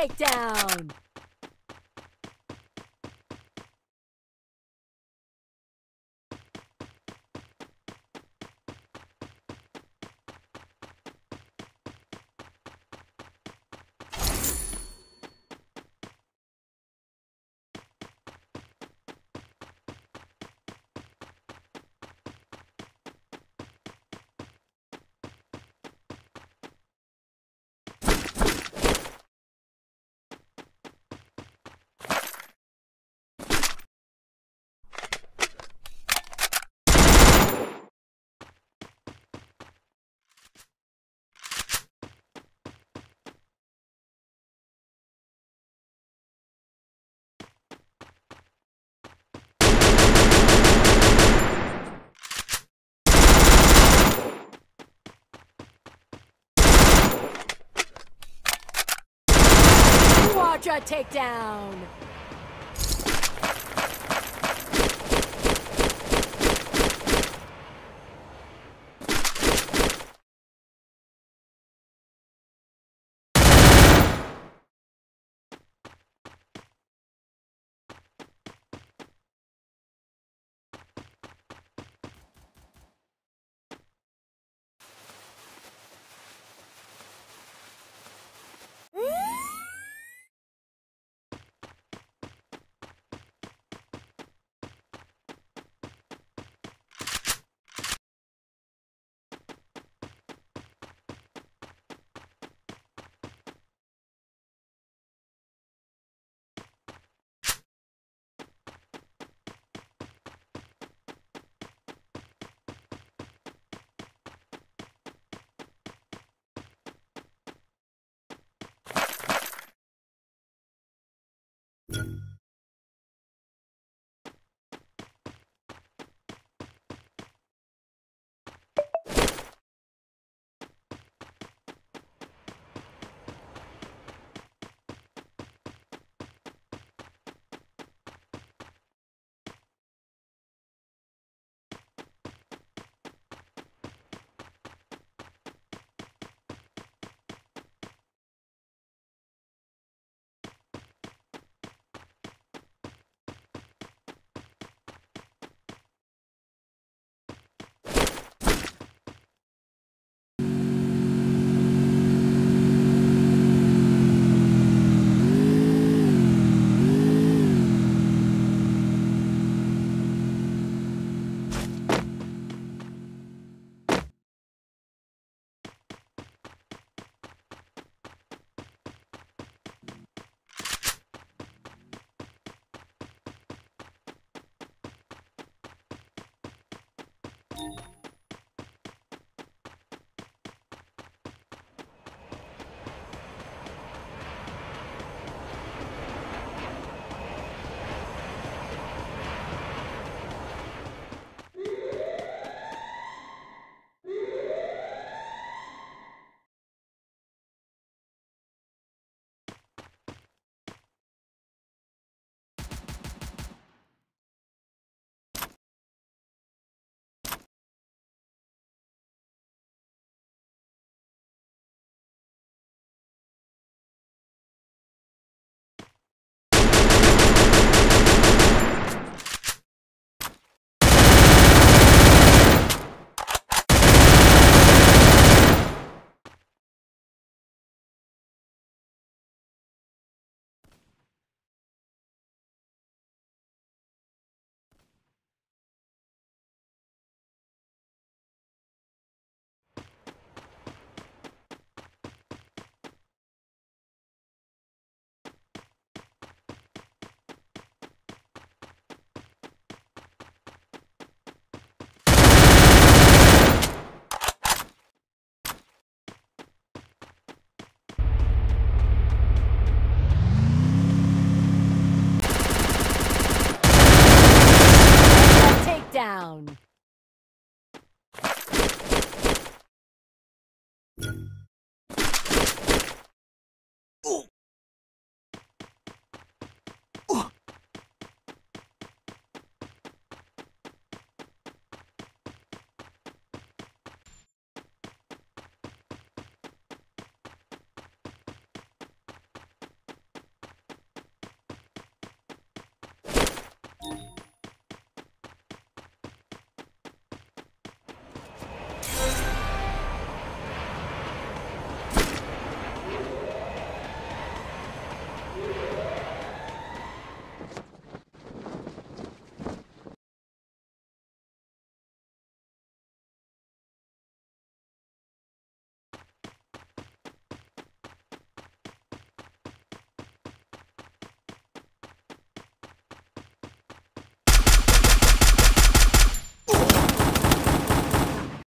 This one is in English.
takedown! Quadra takedown!